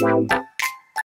Wow.